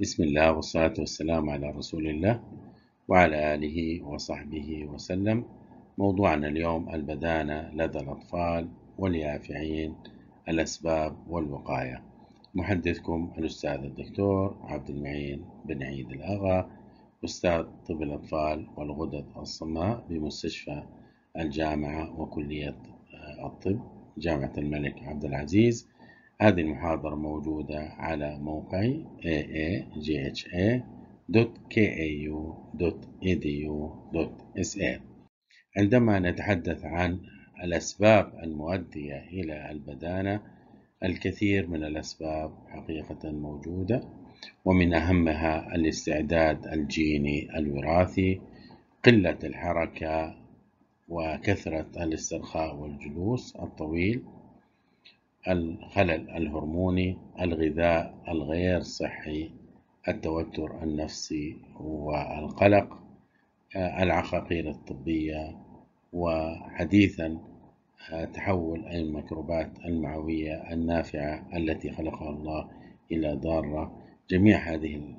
بسم الله والصلاة والسلام على رسول الله وعلى آله وصحبه وسلم. موضوعنا اليوم البدانة لدى الأطفال واليافعين الأسباب والوقاية. محدثكم الأستاذ الدكتور عبد المعين بن عيد الأغا أستاذ طب الأطفال والغدد الصماء بمستشفى الجامعة وكلية الطب جامعة الملك عبد العزيز. هذه المحاضرة موجودة على موقعي aa.kau.edu.sa عندما نتحدث عن الأسباب المؤدية إلى البدانة الكثير من الأسباب حقيقة موجودة ومن أهمها الاستعداد الجيني الوراثي قلة الحركة وكثرة الاسترخاء والجلوس الطويل الخلل الهرموني الغذاء الغير صحي التوتر النفسي والقلق العقاقير الطبية وحديثا تحول الميكروبات المعوية النافعة التي خلقها الله إلى ضارة. جميع هذه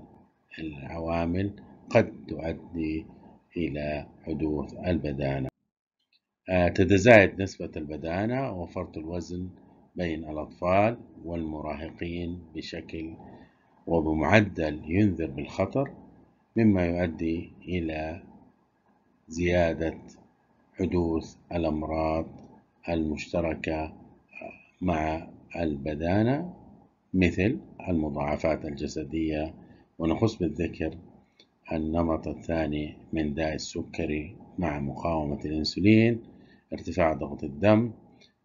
العوامل قد تؤدي إلى حدوث البدانة. تتزايد نسبة البدانة وفرط الوزن بين الأطفال والمراهقين بشكل وبمعدل ينذر بالخطر مما يؤدي إلى زيادة حدوث الأمراض المشتركة مع البدانة مثل المضاعفات الجسدية. ونخص بالذكر النمط الثاني من داء السكري مع مقاومة الأنسولين ارتفاع ضغط الدم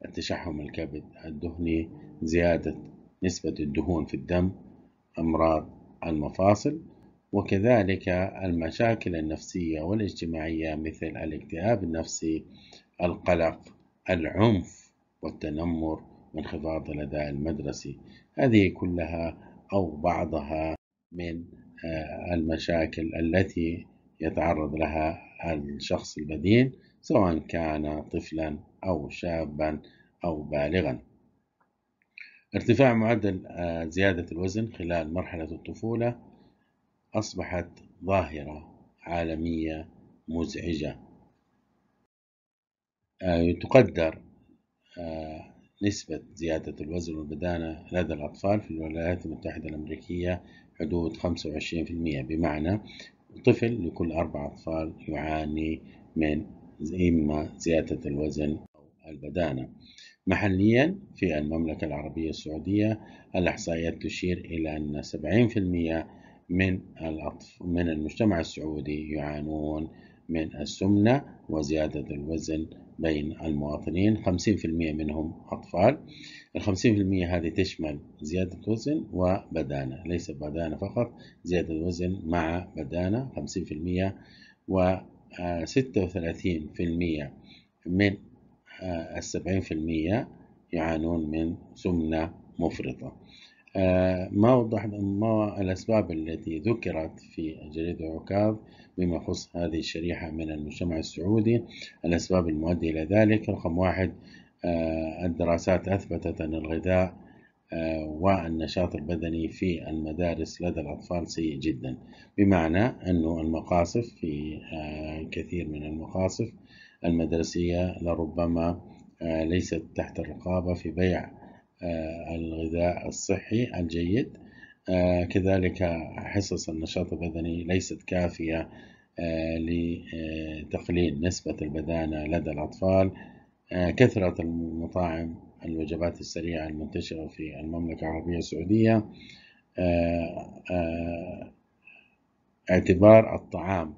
التشحم الكبد الدهني زيادة نسبة الدهون في الدم أمراض المفاصل وكذلك المشاكل النفسية والاجتماعية مثل الاكتئاب النفسي القلق العنف والتنمر وانخفاض الأداء المدرسي. هذه كلها أو بعضها من آه، المشاكل التي يتعرض لها الشخص البدين سواء كان طفلا أو شابا أو بالغا. ارتفاع معدل آه، زيادة الوزن خلال مرحلة الطفولة أصبحت ظاهرة عالمية مزعجة. آه، تقدر آه، نسبة زيادة الوزن والبدانة لدى الأطفال في الولايات المتحدة الأمريكية حدود 25% بمعنى طفل لكل أربع أطفال يعاني من إما زيادة الوزن البدانة. محليا في المملكة العربية السعودية الإحصائيات تشير إلى أن 70% من من المجتمع السعودي يعانون من السمنة وزيادة الوزن بين المواطنين. 50% منهم أطفال. ال 50% هذه تشمل زيادة وزن وبدانة. ليس بدانة فقط زيادة وزن مع بدانة 50% و 36% من السبعين في المية يعانون من سمنة مفرطة. آه، ما وضح ما الأسباب التي ذكرت في جريدة عكاظ بما يخص هذه الشريحة من المجتمع السعودي. الأسباب المؤدية إلى ذلك رقم واحد آه، الدراسات أثبتت أن الغذاء آه، والنشاط البدني في المدارس لدى الأطفال سيء جدا بمعنى أنه المقاصف في كثير من المقاصف المدرسية لربما آه، ليست تحت الرقابة في بيع آه، الغذاء الصحي الجيد. آه، كذلك حصص النشاط البدني ليست كافية لتقليل نسبة البدانة لدى الأطفال. كثرة المطاعم الوجبات السريعة المنتشرة في المملكة العربية السعودية اعتبار الطعام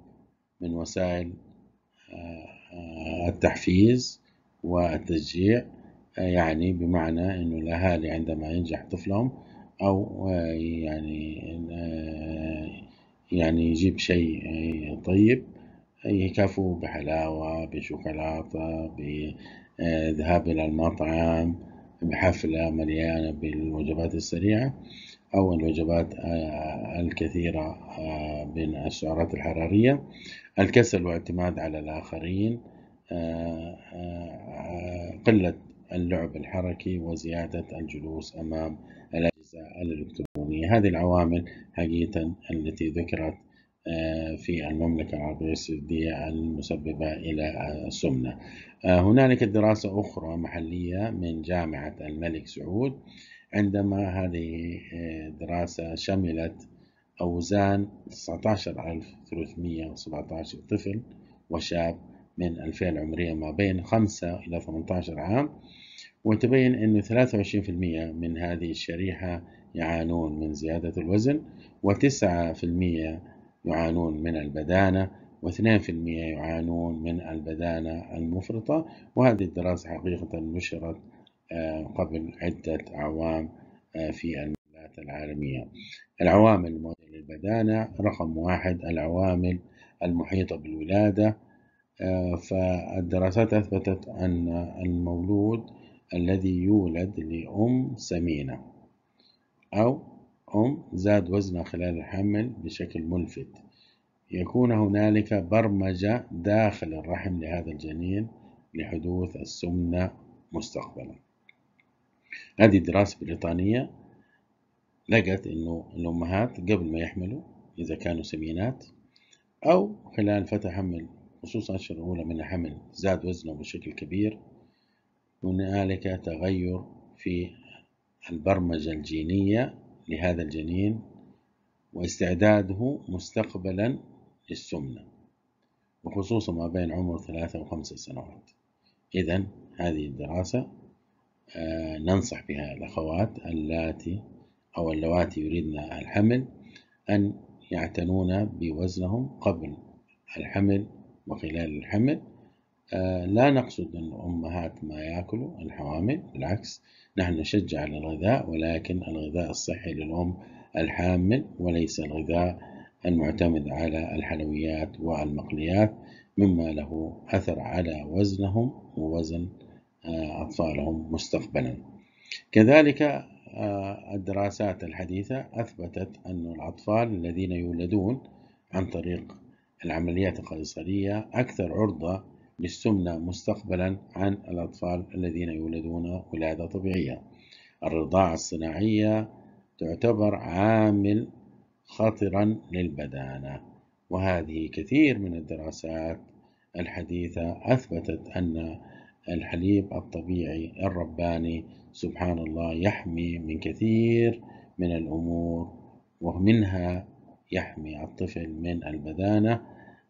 من وسائل التحفيز والتشجيع يعني بمعنى أنه الأهالي عندما ينجح طفلهم أو يعني يعني يجيب شيء طيب يكافئوه بحلاوة بشوكولاتة بذهاب إلى المطعم بحفلة مليانة بالوجبات السريعة. أو الوجبات الكثيرة من السعرات الحرارية الكسل واعتماد على الآخرين آه، آه، قلة اللعب الحركي وزيادة الجلوس أمام الأجهزة الإلكترونية. هذه العوامل حقيقة التي ذكرت آه، في المملكة العربية السعودية المسببة إلى السمنة. هنالك دراسة أخرى محلية من جامعة الملك سعود عندما هذه دراسة شملت أوزان 19317 طفل وشاب من الفئة العمرية ما بين 5 إلى 18 عام وتبين أنه 23% من هذه الشريحة يعانون من زيادة الوزن و9% يعانون من البدانة و2% يعانون من البدانة المفرطة وهذه الدراسة حقيقة نشرت آه، قبل عدة أعوام آه، في المجلات العالمية. العوامل المؤثرة للبدانة رقم واحد العوامل المحيطة بالولادة. آه، فالدراسات أثبتت أن المولود الذي يولد لأم سمينة أو أم زاد وزنها خلال الحمل بشكل ملفت. يكون هنالك برمجة داخل الرحم لهذا الجنين لحدوث السمنة مستقبلا. هذه دراسة بريطانية لقت إنه الأمهات قبل ما يحملوا إذا كانوا سمينات أو خلال فترة حمل خصوصا الأشهر الأولى من الحمل زاد وزنه بشكل كبير. هنالك تغير في البرمجة الجينية لهذا الجنين واستعداده مستقبلا للسمنة وخصوصا ما بين عمر ثلاثة وخمسة سنوات. إذا هذه الدراسة ننصح بها الأخوات اللاتي أو اللواتي يريدن الحمل أن يعتنون بوزنهم قبل الحمل وخلال الحمل. آه، لا نقصد أن الأمهات ما يأكلوا الحوامل بالعكس نحن نشجع على الغذاء ولكن الغذاء الصحي للأم الحامل وليس الغذاء المعتمد على الحلويات والمقليات مما له أثر على وزنهم ووزن آه، أطفالهم مستقبلا. كذلك آه، الدراسات الحديثة أثبتت أن الأطفال الذين يولدون عن طريق العمليات القيصرية أكثر عرضة للسمنة مستقبلا عن الأطفال الذين يولدون ولادة طبيعية. الرضاعة الصناعية تعتبر عامل خطرا للبدانة وهذه كثير من الدراسات الحديثة أثبتت أن الحليب الطبيعي الرباني سبحان الله يحمي من كثير من الأمور ومنها يحمي الطفل من البدانة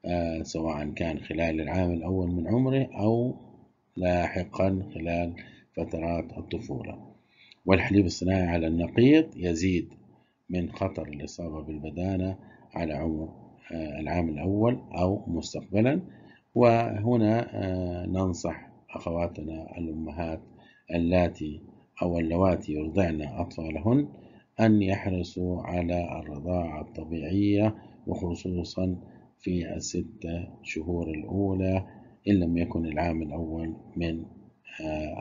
آه، سواء كان خلال العام الأول من عمره أو لاحقا خلال فترات الطفولة. والحليب الصناعي على النقيض يزيد من خطر الإصابة بالبدانة على عمر آه، العام الأول أو مستقبلا. وهنا آه، ننصح أخواتنا الأمهات اللاتي أو اللواتي يرضعن أطفالهن أن يحرصوا على الرضاعة الطبيعية وخصوصا في الستة شهور الأولى إن لم يكن العام الأول من آه،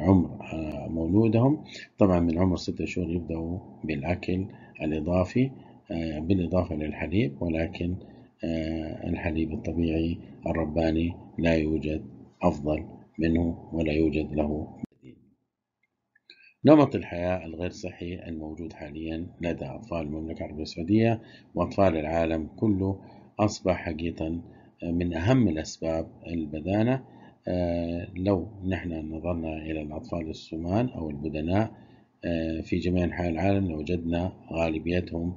عمر آه، مولودهم. طبعا من عمر ستة شهور يبدأوا بالأكل الإضافي آه، بالإضافة للحليب ولكن الحليب الطبيعي الرباني لا يوجد أفضل منه ولا يوجد له نمط الحياة الغير صحي الموجود حاليا لدى أطفال المملكة العربية السعودية وأطفال العالم كله أصبح حقيقة من أهم الأسباب البدانة آه، لو نحن نظرنا إلى الأطفال السمان أو البدناء آه، في جميع أنحاء العالم لوجدنا غالبيتهم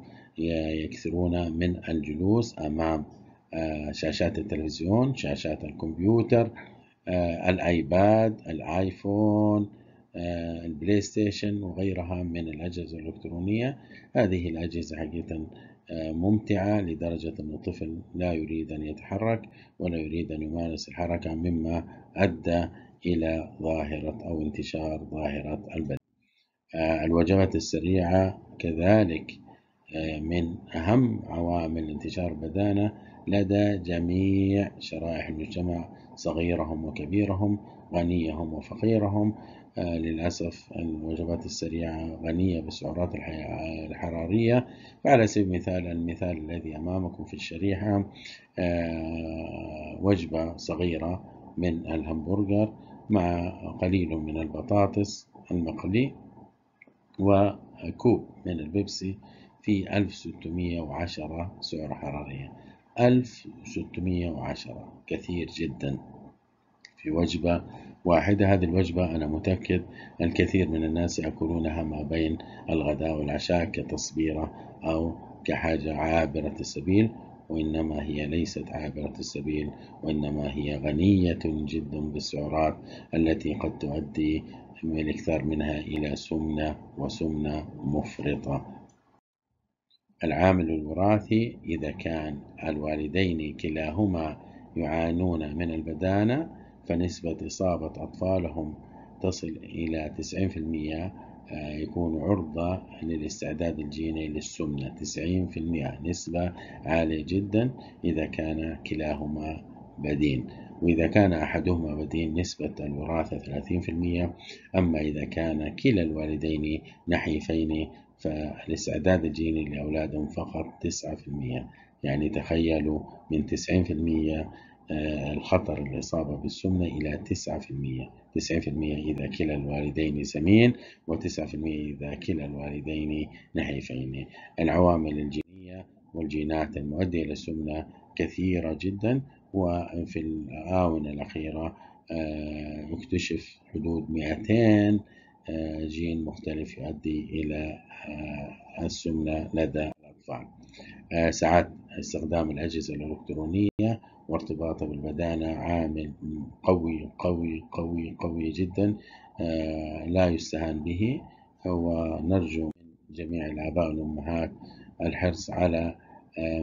يكثرون من الجلوس أمام آه، شاشات التلفزيون شاشات الكمبيوتر الآيباد الآيفون آه، البلاي ستيشن وغيرها من الأجهزة الإلكترونية. هذه الأجهزة حقيقة آه، ممتعة لدرجة أن الطفل لا يريد أن يتحرك ولا يريد أن يمارس الحركة مما أدى إلى ظاهرة أو انتشار ظاهرة البدن. آه، الوجبات السريعة كذلك من أهم عوامل انتشار البدانة لدى جميع شرائح المجتمع صغيرهم وكبيرهم غنيهم وفقيرهم. آه، للأسف الوجبات السريعة غنية بالسعرات الحرارية. فعلى سبيل المثال المثال الذي أمامكم في الشريحة آه، وجبة صغيرة من الهمبرجر مع قليل من البطاطس المقلي و كوب من البيبسي في 1610 سعرة حرارية. 1610 كثير جدا. في وجبة واحدة هذه الوجبة أنا متأكد الكثير من الناس يأكلونها ما بين الغداء والعشاء كتصبيرة أو كحاجة عابرة السبيل وإنما هي ليست عابرة السبيل وإنما هي غنية جدا بالسعرات التي قد تؤدي بالإكثار منها إلى سمنة وسمنة مفرطة. العامل الوراثي إذا كان الوالدين كلاهما يعانون من البدانة فنسبة إصابة أطفالهم تصل إلى 90% آه، يكون عرضة للاستعداد الجيني للسمنة. 90% نسبة عالية جدا إذا كان كلاهما بدين. وإذا كان أحدهما بدين نسبة الوراثة 30% أما إذا كان كلا الوالدين نحيفين فالاستعداد الجيني لأولادهم فقط 9% يعني تخيلوا من 90% آه، الخطر الإصابة بالسمنة إلى 9% 90% إذا كلا الوالدين سمين و9% إذا كلا الوالدين نحيفين. العوامل الجينية والجينات المؤدية للسمنة كثيرة جدا وفي الآونة الأخيرة آه، اكتشف حدود 200 آه، جين مختلف يؤدي إلى السمنة لدى الأطفال. ساعات استخدام الأجهزة الإلكترونية وارتباطه بالبدانة عامل قوي قوي قوي قوي جدا آه، لا يستهان به. ونرجو من جميع الآباء والأمهات الحرص على آه،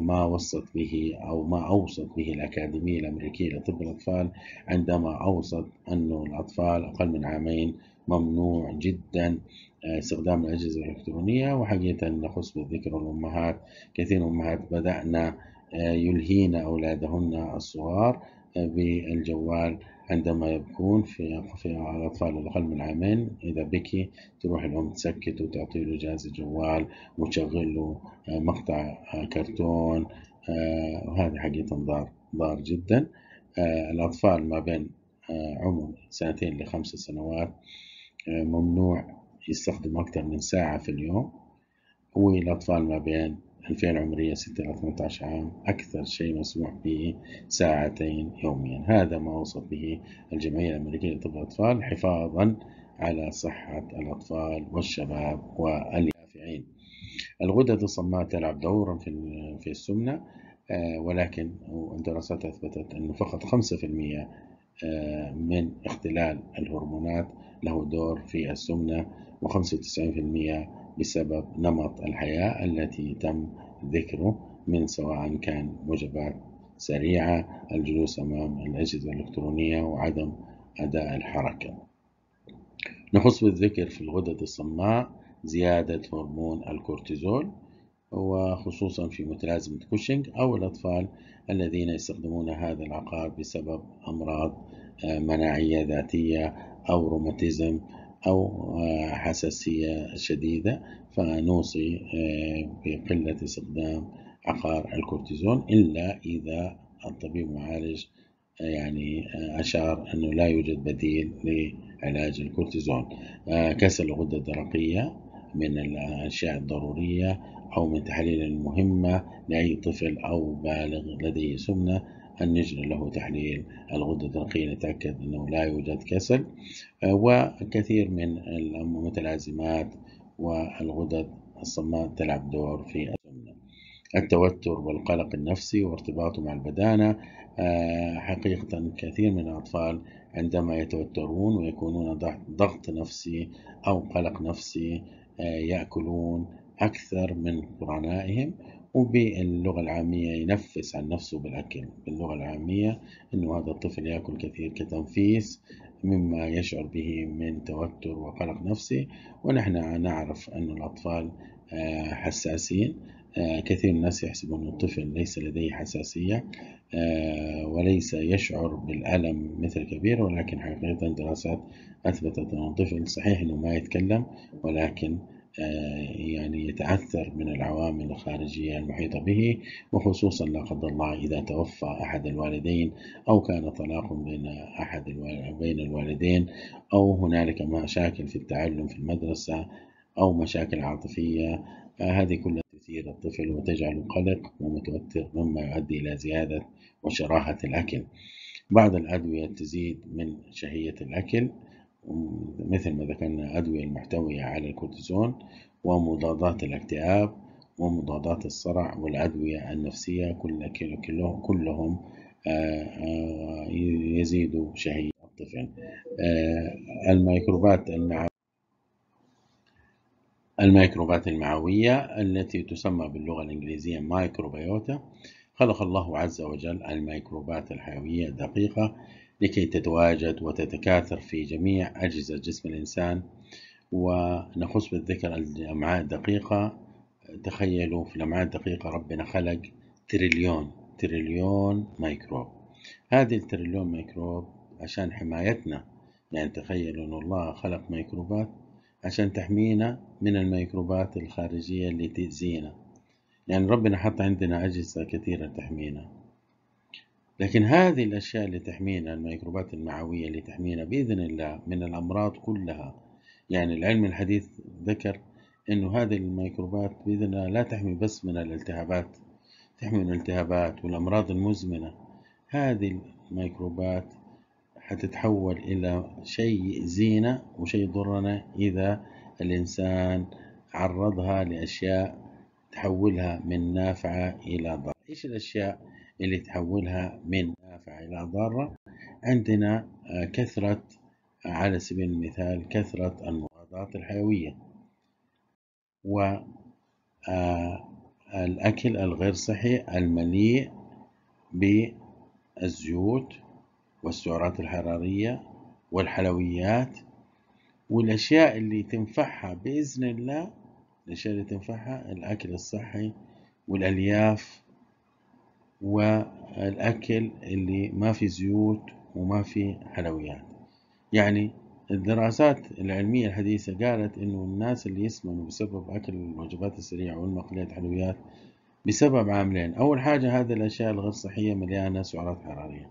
ما وصت به أو ما أوصت به الأكاديمية الأمريكية لطب الأطفال عندما أوصت أن الأطفال أقل من عامين ممنوع جدا آه، استخدام الأجهزة الإلكترونية. وحقيقة نخص بالذكر الأمهات كثير من الأمهات بدأنا آه، يلهين أولادهن الصغار آه، بالجوال عندما يبكون في في الأطفال الأقل من عامين إذا بكي تروح الأم تسكت وتعطي له جهاز الجوال وتشغل له آه، مقطع كرتون وهذا حقيقة ضار ضار جدا. الأطفال ما بين عمر سنتين لخمس سنوات ممنوع يستخدموا أكثر من ساعة في اليوم. والأطفال ما بين الفئة العمرية 6 إلى 18 عام أكثر شيء مسموح به ساعتين يوميا. هذا ما وصف به الجمعية الأمريكية لطب الأطفال حفاظا على صحة الأطفال والشباب واليافعين الغدد الصماء تلعب دورا في في السمنة آه، ولكن الدراسات أثبتت أنه فقط 5% آه، من اختلال الهرمونات له دور في السمنة و95% بسبب نمط الحياة التي تم ذكره من سواء كان وجبات سريعة الجلوس أمام الأجهزة الإلكترونية وعدم أداء الحركة. نخص بالذكر في الغدد الصماء زيادة هرمون الكورتيزول وخصوصا في متلازمة كوشنج أو الأطفال الذين يستخدمون هذا العقار بسبب أمراض آه، مناعية ذاتية أو روماتيزم أو آه، حساسية شديدة فنوصي آه، بقلة استخدام عقار الكورتيزون إلا إذا الطبيب المعالج آه، يعني أشار أنه لا يوجد بديل لعلاج الكورتيزون. كسر الغدة الدرقية من الأشياء الضرورية أو من تحاليل المهمة لأي طفل أو بالغ لديه سمنة. أن له تحليل الغدة الدرقية نتأكد أنه لا يوجد كسل. آه، وكثير من المتلازمات والغدد الصماء تلعب دور في التوتر والقلق النفسي وارتباطه مع البدانة. آه، حقيقة كثير من الأطفال عندما يتوترون ويكونون ضغط نفسي أو قلق نفسي آه، يأكلون أكثر من قرنائهم. وباللغة العامية ينفس عن نفسه بالأكل. باللغة العامية أنه هذا الطفل يأكل كثير كتنفيس مما يشعر به من توتر وقلق نفسي. ونحن نعرف أن الأطفال آه، حساسين. آه، كثير من الناس يحسبون أن الطفل ليس لديه حساسية آه، وليس يشعر بالألم مثل الكبير ولكن حقيقة دراسات أثبتت أن الطفل صحيح أنه ما يتكلم ولكن يعني يتعثر من العوامل الخارجية المحيطة به وخصوصا لا قدر الله إذا توفى أحد الوالدين أو كان طلاق بين أحد بين الوالدين أو هنالك مشاكل في التعلم في المدرسة أو مشاكل عاطفية. هذه كلها تثير الطفل وتجعله قلق ومتوتر مما يؤدي إلى زيادة وشراهة الأكل. بعض الأدوية تزيد من شهية الأكل مثل ما ذكرنا أدوية المحتوية على الكورتيزون ومضادات الاكتئاب ومضادات الصرع والأدوية النفسية كلهم, كلهم آه، آه، يزيدوا شهية. الطفل آه، الميكروبات الميكروبات المعوية التي تسمى باللغة الإنجليزية microbiota. خلق الله عز وجل الميكروبات الحيوية الدقيقة لكي تتواجد وتتكاثر في جميع أجهزة جسم الإنسان ونخص بالذكر الأمعاء الدقيقة. تخيلوا في الأمعاء الدقيقة ربنا خلق تريليون تريليون ميكروب. هذه التريليون ميكروب عشان حمايتنا يعني تخيلوا أن الله خلق ميكروبات عشان تحمينا من الميكروبات الخارجية اللي تأذينا. يعني ربنا حط عندنا أجهزة كثيرة تحمينا. لكن هذه الأشياء اللي تحمينا الميكروبات المعوية اللي تحمينا بإذن الله من الأمراض كلها. يعني العلم الحديث ذكر إنه هذه الميكروبات بإذن الله لا تحمي بس من الالتهابات تحمي من الالتهابات والأمراض المزمنة. هذه الميكروبات حتتحول إلى شيء زينة وشيء يضرنا إذا الإنسان عرضها لأشياء تحولها من نافعة إلى ضارة إيش الأشياء اللي تحولها من نافعة إلى ضارة. عندنا آه، كثرة على سبيل المثال كثرة المضادات الحيوية. والأكل آه، الغير صحي المليء بالزيوت والسعرات الحرارية والحلويات. والأشياء اللي تنفعها بإذن الله الأشياء اللي تنفعها الأكل الصحي والألياف والأكل اللي ما في زيوت وما في حلويات. يعني الدراسات العلمية الحديثة قالت إنه الناس اللي يسمنوا بسبب أكل الوجبات السريعة والمقليات الحلويات بسبب عاملين. أول حاجة هذه الأشياء الغير صحية مليانة سعرات حرارية.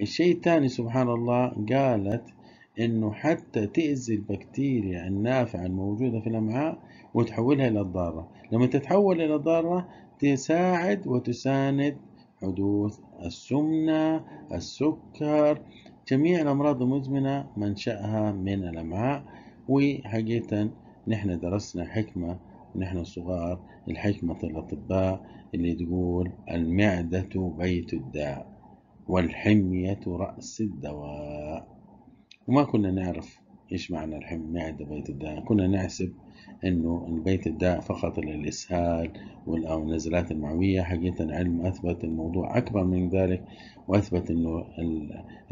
الشيء الثاني سبحان الله قالت إنه حتى تأذي البكتيريا النافعة الموجودة في الأمعاء وتحولها إلى الضارة. لما تتحول إلى الضارة تساعد وتساند حدوث السمنة السكر جميع الأمراض المزمنة منشأها من الأمعاء. وحقيقة نحن درسنا حكمة ونحن صغار الحكمة الأطباء اللي تقول المعدة بيت الداء والحمية رأس الدواء. وما كنا نعرف إيش معنى المعدة بيت الداء. كنا نحسب إنه البيت الداء فقط للإسهال أو النزلات المعوية حقيقة علم أثبت الموضوع أكبر من ذلك وأثبت إنه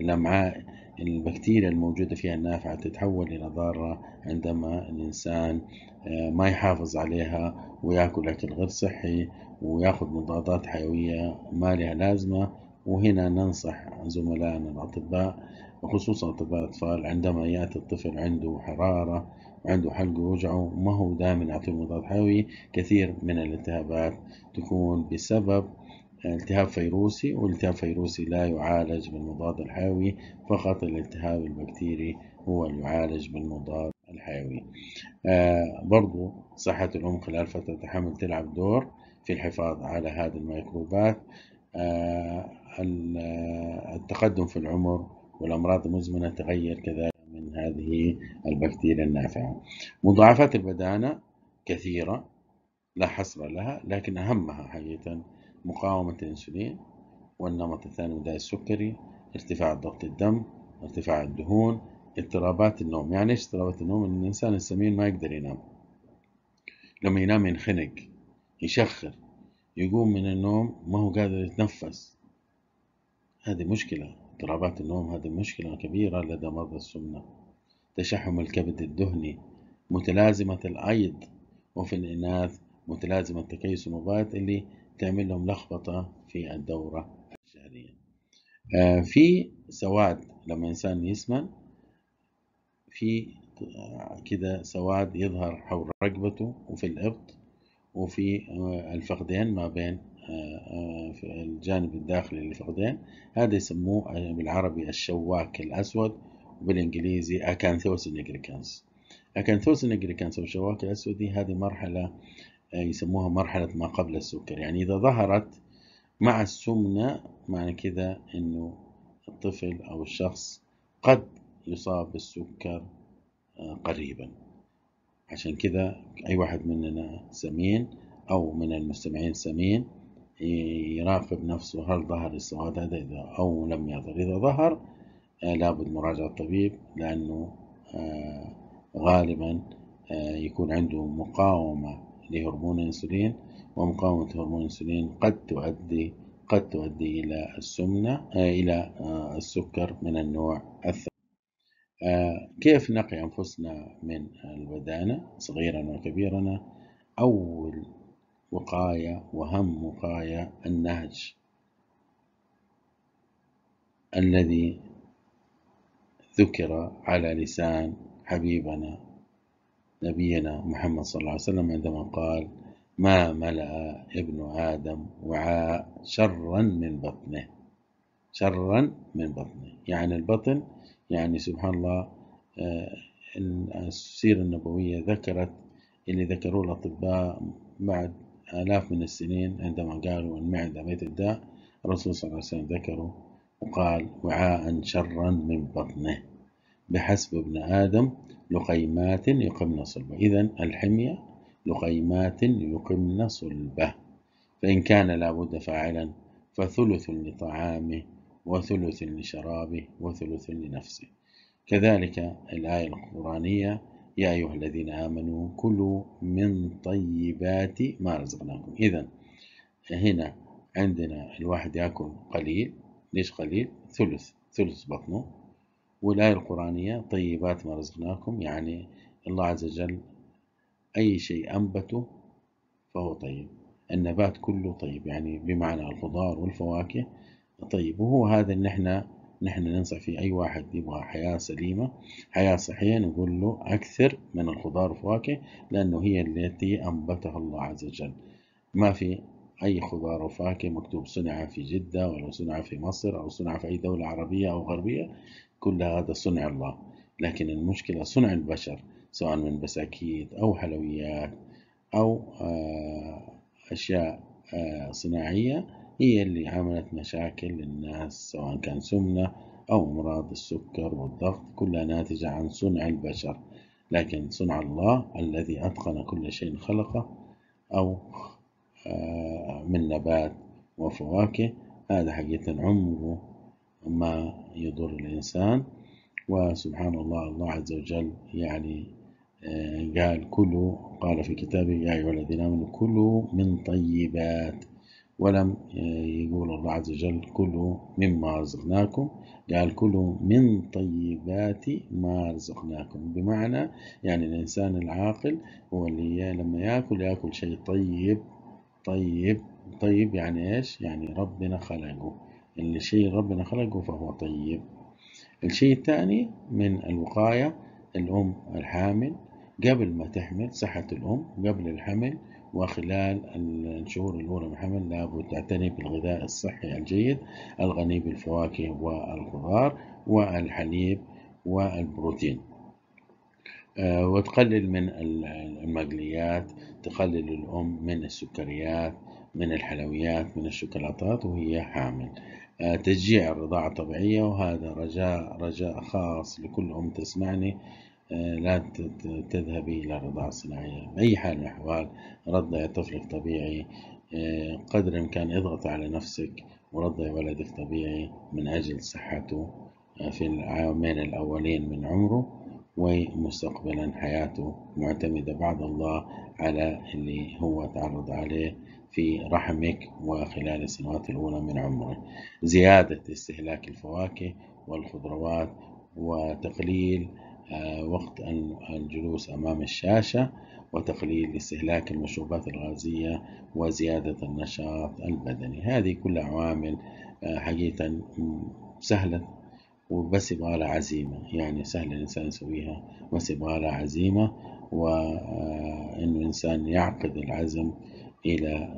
الأمعاء البكتيريا الموجودة فيها النافعة تتحول إلى ضارة عندما الإنسان آه، ما يحافظ عليها ويأكل أكل غير صحي ويأخذ مضادات حيوية ما لها لازمة. وهنا ننصح زملائنا الأطباء وخصوصا أطباء الأطفال عندما يأتي الطفل عنده حرارة وعنده حلق ووجعه ما هو دائما نعطيه مضاد حيوي كثير من الالتهابات. تكون بسبب التهاب فيروسي والالتهاب الفيروسي لا يعالج بالمضاد الحيوي فقط الالتهاب البكتيري هو اللي يعالج بالمضاد الحيوي. آه برضو صحة الأم خلال فترة الحمل تلعب دور في الحفاظ على هذه الميكروبات. آه التقدم في العمر والأمراض المزمنة تغير كذلك من هذه البكتيريا النافعة. مضاعفات البدانة كثيرة لا حصر لها لكن أهمها حقيقة مقاومة الأنسولين والنمط الثاني من السكري ارتفاع ضغط الدم ارتفاع الدهون اضطرابات النوم. يعني إيش اضطرابات النوم؟ إن الإنسان السمين ما يقدر ينام. لما ينام ينخنق يشخر يقوم من النوم ما هو قادر يتنفس. هذه مشكلة. اضطرابات النوم هذه مشكلة كبيرة لدى مرضى السمنة. تشحم الكبد الدهني متلازمة الأيض وفي الإناث متلازمة تكيس المبات اللي تعمل لهم لخبطة في الدورة الشهرية آه، في سواد لما إنسان يسمن في كده سواد يظهر حول رقبته وفي الإبط وفي آه، الفخذين ما بين آه، في الجانب الداخلي للفخذين هذا يسموه بالعربي الشواك الأسود وبالإنجليزي acanthosis nigricans ثلث nigricans أو الشواك الأسود هذه مرحلة يسموها مرحلة ما قبل السكر. يعني إذا ظهرت مع السمنة معنى كده إنه الطفل أو الشخص قد يصاب بالسكر قريبا. عشان كده أي واحد مننا سمين أو من المستمعين سمين يراقب نفسه هل ظهر السواد هذا إذا أو لم يظهر؟ إذا ظهر لابد مراجعة الطبيب لأنه غالبا يكون عنده مقاومة لهرمون الأنسولين ومقاومة هرمون الأنسولين قد تؤدي قد تؤدي إلى السمنة إلى السكر من النوع الثاني. كيف نقي أنفسنا من البدانة صغيرا وكبيرنا أول وقاية وهم وقاية النهج الذي ذكر على لسان حبيبنا نبينا محمد صلى الله عليه وسلم عندما قال ما ملأ ابن آدم وعاء شرا من بطنه؟ شرا من بطنه؟ يعني البطن يعني سبحان الله السيرة النبوية ذكرت اللي ذكروه الأطباء بعد آلاف من السنين عندما قالوا المعدة بيت الداء الرسول صلى الله عليه وسلم ذكره وقال وعاء شرا من بطنه بحسب ابن آدم لقيمات يقمن صلبه إذا الحمية لقيمات يقمن صلبه فإن كان لابد فاعلا فثلث لطعامه وثلث لشرابه وثلث لنفسه كذلك الآية القرآنية يا أيها الذين آمنوا كلوا من طيبات ما رزقناكم. إذا هنا عندنا الواحد يأكل قليل. ليش قليل؟ ثلث ثلث بطنه. والآية القرآنية طيبات ما رزقناكم يعني الله عز وجل أي شيء أنبته فهو طيب. النبات كله طيب يعني بمعنى الخضار والفواكه طيب. وهو هذا اللي إحنا نحن ننصح فيه أي واحد يبغى حياة سليمة حياة صحية نقول له أكثر من الخضار والفواكه لأنه هي التي أنبتها الله عز وجل. ما في أي خضار وفاكهة مكتوب صنع في جدة ولا صنع في مصر أو صنع في أي دولة عربية أو غربية كل هذا صنع الله. لكن المشكلة صنع البشر سواء من بساكيت أو حلويات أو أشياء صناعية. هي اللي عملت مشاكل للناس سواء كان سمنة أو أمراض السكر والضغط كلها ناتجة عن صنع البشر. لكن صنع الله الذي أتقن كل شيء خلقه أو من نبات وفواكه هذا حقيقة عمره ما يضر الإنسان. وسبحان الله الله عز وجل يعني قال كلوا قال في كتابه يا أيها الذين آمنوا كلوا من طيبات ولم يقول الله عز وجل كلوا مما رزقناكم قال كلوا من طيبات ما رزقناكم. بمعنى يعني الإنسان العاقل هو اللي لما يأكل يأكل شيء طيب طيب طيب يعني إيش؟ يعني ربنا خلقه. الشيء ربنا خلقه فهو طيب. الشيء الثاني من الوقاية الأم الحامل قبل ما تحمل صحة الأم قبل الحمل وخلال الشهور الأولى من الحمل لابد تعتني بالغذاء الصحي الجيد الغني بالفواكه والخضار والحليب والبروتين. وتقلل من المقليات تقلل الأم من السكريات من الحلويات من الشوكولاتات وهي حامل. تشجيع الرضاعة الطبيعية وهذا رجاء رجاء خاص لكل أم تسمعني. لا تذهبي إلى الرضاعة الصناعية. بأي حال من الأحوال رضعي طفلك طبيعي قدر الإمكان اضغط على نفسك ورضعي ولدك طبيعي من أجل صحته في العامين الأولين من عمره ومستقبلا حياته. معتمدة بعد الله على اللي هو تعرض عليه في رحمك وخلال السنوات الأولى من عمره. زيادة استهلاك الفواكه والخضروات وتقليل وقت الجلوس أمام الشاشة وتقليل استهلاك المشروبات الغازية وزيادة النشاط البدني. هذه كلها عوامل حقيقة سهلة وبس يبغى لها عزيمة. يعني سهل الإنسان يسويها بس يبغى لها عزيمة وإنه الإنسان يعقد العزم إلى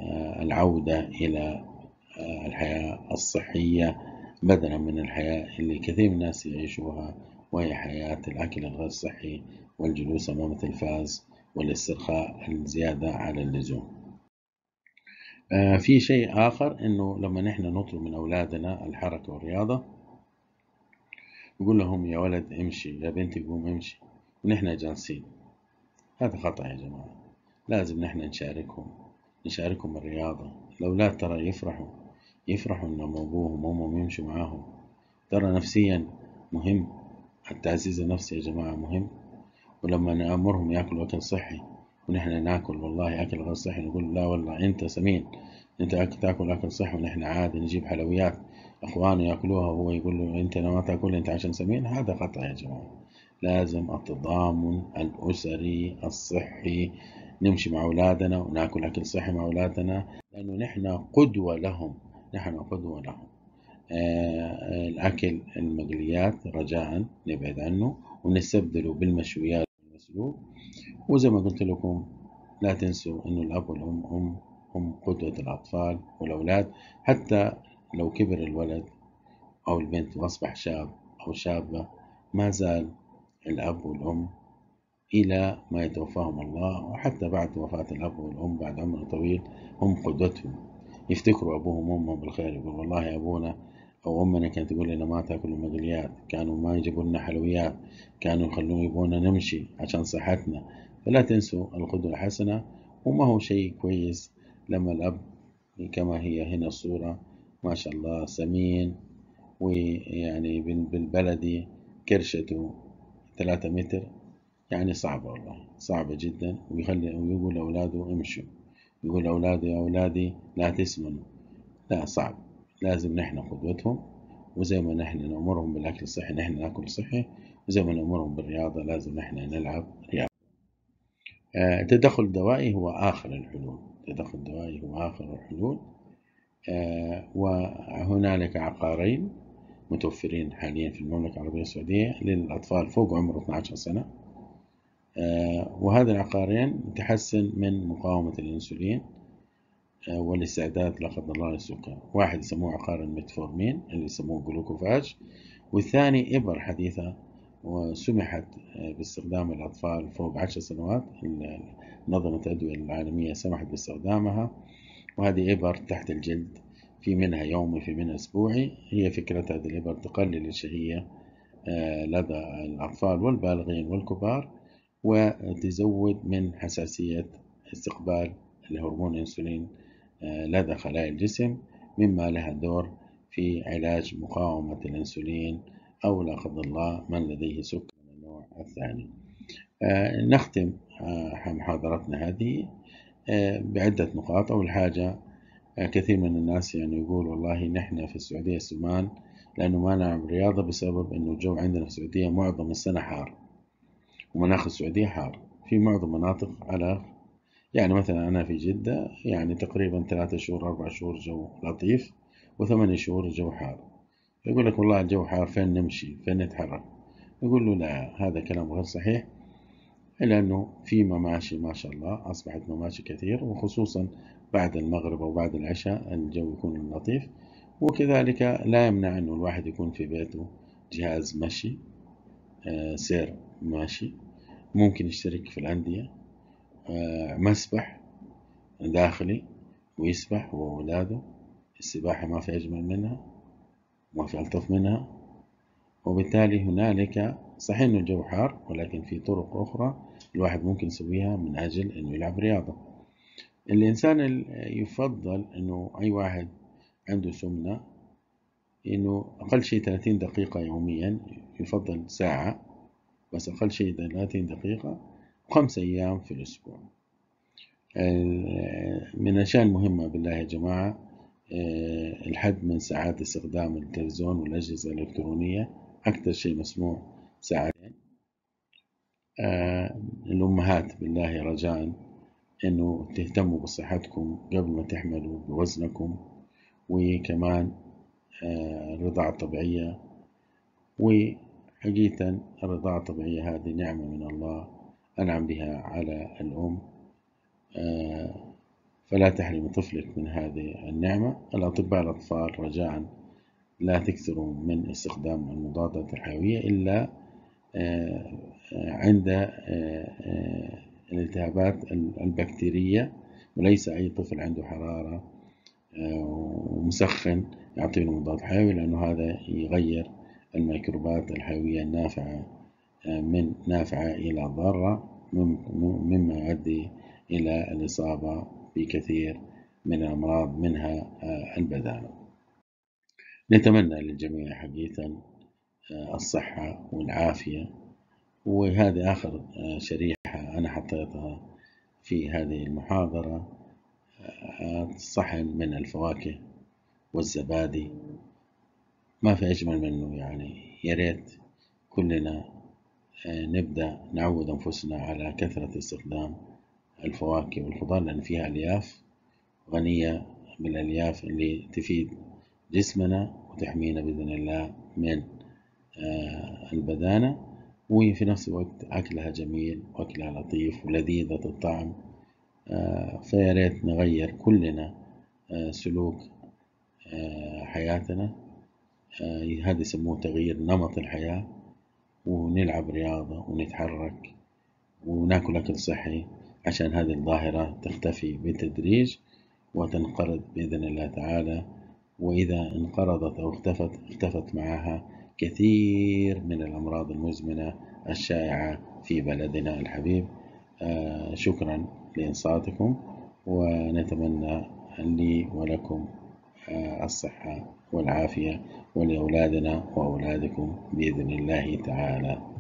العودة إلى الحياة الصحية بدلا من الحياة اللي كثير من الناس يعيشوها وهي حياة الأكل الغير صحي والجلوس أمام التلفاز والاسترخاء الزيادة على اللزوم. آه، في شيء آخر إنه لما نحن نطلب من أولادنا الحركة والرياضة نقول لهم يا ولد امشي يا بنتي قوم امشي ونحن جالسين. هذا خطأ يا جماعة. لازم نحن نشاركهم نشاركهم الرياضة. الأولاد ترى يفرحوا يفرحوا إن أبوهم وأمهم يمشوا معاهم. ترى نفسيا مهم. التعزيز النفسي يا جماعة مهم. ولما نأمرهم ياكلوا أكل صحي ونحن نأكل والله أكل غير صحي نقول لا والله أنت سمين. أنت تأكل أكل صحي ونحن عادي نجيب حلويات. أخوانه يأكلوها وهو يقول له أنت ما تأكل أنت عشان سمين؟ هذا خطأ يا جماعة. لازم التضامن الأسري الصحي. نمشي مع أولادنا ونأكل أكل صحي مع أولادنا لأنه نحن قدوة لهم. نحن قدوة لهم. الأكل المقليات رجاء نبعد عنه ونستبدله بالمشويات والمسلوق. وزي ما قلت لكم لا تنسوا أنه الأب والأم هم هم قدوة الأطفال والأولاد. حتى لو كبر الولد أو البنت وأصبح شاب أو شابة ما زال الأب والأم إلى ما يتوفاهم الله. وحتى بعد وفاة الأب والأم بعد عمر طويل هم قدوتهم. يفتكروا أبوهم وأمهم بالخير يقول والله أبونا أو أمنا كانت تقول لنا ما تأكلوا مقليات كانوا ما يجيبوا لنا حلويات كانوا يخلون يبونا نمشي عشان صحتنا. فلا تنسوا القدوة الحسنة وما هو شيء كويس لما الأب كما هي هنا الصورة ما شاء الله سمين ويعني بالبلدي كرشته ثلاثة متر يعني صعبة والله صعبة جدا. ويخلي ويقول لأولاده امشوا. يقول لأولاده يا أولادي لا تسمنوا. لا صعب. لازم نحن قدوتهم وزي ما نحن نأمرهم بالأكل الصحي نحن نأكل صحي وزي ما نأمرهم بالرياضة لازم نحن نلعب رياضة. التدخل آه، الدوائي هو آخر الحلول. التدخل الدوائي هو آخر الحلول. آه، وهنالك عقارين متوفرين حاليا في المملكة العربية السعودية للأطفال فوق عمر 12 سنة. آه، وهذا العقارين تحسن من مقاومة الأنسولين والاستعداد لا قدر الله للسكر واحد يسموه عقار الميتفورمين اللي يسموه جلوكوفاج. والثاني إبر حديثة وسمحت آه، باستخدام الأطفال فوق عشر سنوات. منظمة الأدوية العالمية سمحت باستخدامها. وهذه إبر تحت الجلد في منها يومي في منها أسبوعي. هي فكرة هذه الإبر تقلل الشهية لدى الأطفال والبالغين والكبار وتزود من حساسية استقبال الهرمون الأنسولين آه، لدى خلايا الجسم مما لها دور في علاج مقاومة الأنسولين أو لا قدر الله من لديه سكر من النوع الثاني. آه، نختم آه، محاضرتنا هذه بعدة نقاط. أول حاجة كثير من الناس يعني يقول والله نحن في السعودية سمان لأنه ما نعمل رياضة بسبب أنه الجو عندنا في السعودية معظم السنة حار ومناخ السعودية حار في معظم مناطق على يعني مثلا أنا في جدة يعني تقريبا ثلاثة شهور أربع شهور جو لطيف وثمانية شهور الجو حار. يقول لك والله الجو حار فين نمشي؟ فين نتحرك؟ يقول له لا هذا كلام غير صحيح إلا أنه في مماشي ما شاء الله أصبحت مماشي كثير وخصوصا بعد المغرب أو بعد العشاء الجو يكون لطيف. وكذلك لا يمنع أنه الواحد يكون في بيته جهاز مشي آه، سير ماشي ممكن يشترك في الأندية. مسبح داخلي ويسبح هو وأولاده السباحة ما في أجمل منها ما في ألطف منها. وبالتالي هنالك صحيح أنه الجو حار ولكن في طرق أخرى الواحد ممكن يسويها من أجل أنه يلعب رياضة. الإنسان يفضل أنه أي واحد عنده سمنة أنه أقل شيء 30 دقيقة يوميا يفضل ساعة بس أقل شيء 30 دقيقة وخمس أيام في الأسبوع. من الأشياء المهمة بالله يا جماعة آه، الحد من ساعات استخدام التلفزيون والأجهزة الإلكترونية. أكثر شيء مسموع ساعتين. آه، الأمهات بالله رجاء أنه تهتموا بصحتكم قبل ما تحملوا بوزنكم وكمان آه، الرضاعة الطبيعية. حقيقة الرضاعة الطبيعية هذه نعمة من الله. أنعم بها على الأم. آه، فلا تحرم طفلك من هذه النعمة. الأطباء الأطفال رجاء لا تكثروا من استخدام المضادات الحيوية إلا عند الالتهابات البكتيرية. وليس أي طفل عنده حرارة ومسخن يعطيه مضاد حيوي لأنه هذا يغير الميكروبات الحيوية النافعة. من نافعة إلى ضارة مما يؤدي إلى الإصابة بكثير من الأمراض منها آه، البدانة. نتمنى للجميع حقيقة آه، الصحة والعافية. وهذه آخر آه، شريحة أنا حطيتها في هذه المحاضرة صحن من الفواكه والزبادي. ما في أجمل منه يعني يا ريت كلنا نبدأ نعود أنفسنا على كثرة استخدام الفواكه والخضار لأن فيها ألياف غنية بالألياف اللي تفيد جسمنا وتحمينا بإذن الله من آه، البدانة. وفي نفس الوقت أكلها جميل وأكلها لطيف ولذيذة الطعم آه، فيا ريت نغير كلنا آه، سلوك حياتنا. هذا يسموه تغيير نمط الحياة. ونلعب رياضة ونتحرك وناكل أكل صحي عشان هذه الظاهرة تختفي بالتدريج وتنقرض بإذن الله تعالى. وإذا انقرضت أو اختفت اختفت معها كثير من الأمراض المزمنة الشائعة في بلدنا الحبيب. آه شكرا لإنصاتكم ونتمنى لي ولكم الصحة والعافية ولأولادنا وأولادكم بإذن الله تعالى.